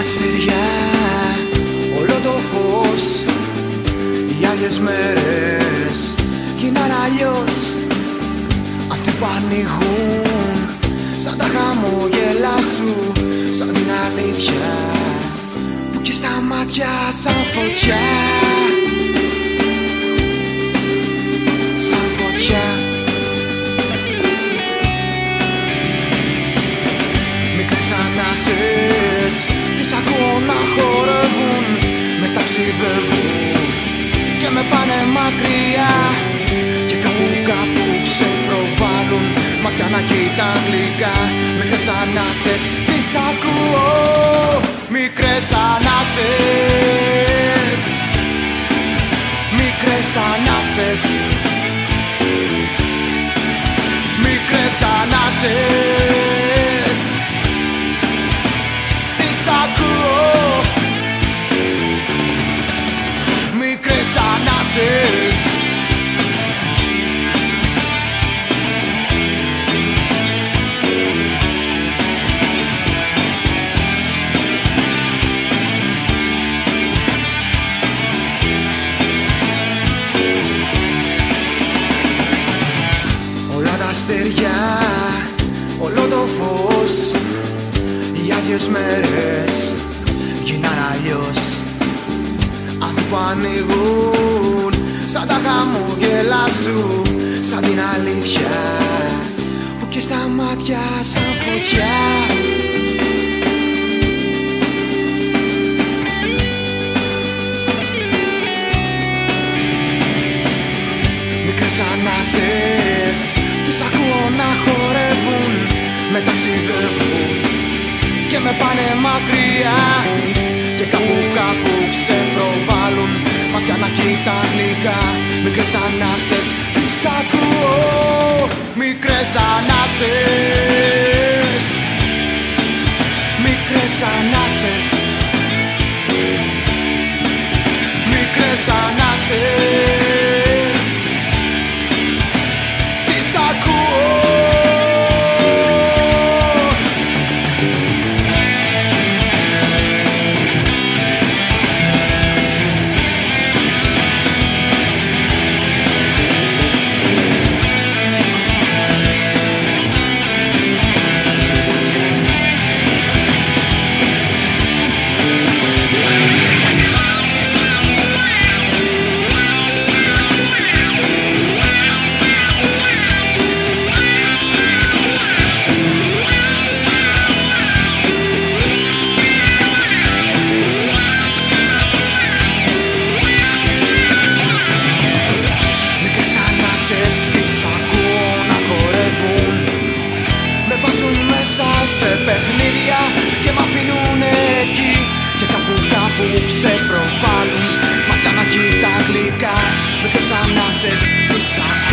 αστεριά όλο το φως Οι άλλες μέρες γίναν αλλιώς. Αυτοί που ανοίγουν σαν τα χαμόγελά σου Σαν την αλήθεια που και στα μάτια σαν φωτιά. Σαν φωτιά. Μικρές ανάσες ακούω να χορεύουν Με ταξιδεύουν και με πάνε μακριά. Και κάπου κάπου ξεπροβάλλουν Μάτια να κοίτα γλυκά. Μικρές ανάσες τις ακούω Μικρές ανάσες. Μικρές ανάσες. Μικρές ανάσες Οι άδειες μέρες γίναν αλλιώς. Αυτοί που ανοίγουν σαν τα χαμόγελα σου Σαν την αλήθεια που και στα μάτια σαν φωτιά. Μικρές ανάσες Τις ακούω να χορεύουν Με ταξιδεύουν Και με πάνε μακριά. Και κάπου κάπου ξεπροβάλλουν Μάτια να κοίτα γλυκά Μικρές ανάσες Τις ακούω. Μικρές ανάσες σε παιχνίδια και μ' αφήνουν εκεί. Και κάπου κάπου ξεπροβάλλουν Μάτια να κοίτα γλυκά Μικρές ανάσες τις ακούω